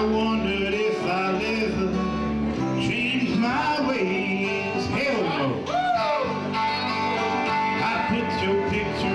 I wondered if I'll ever change my ways. Hell no. I put your picture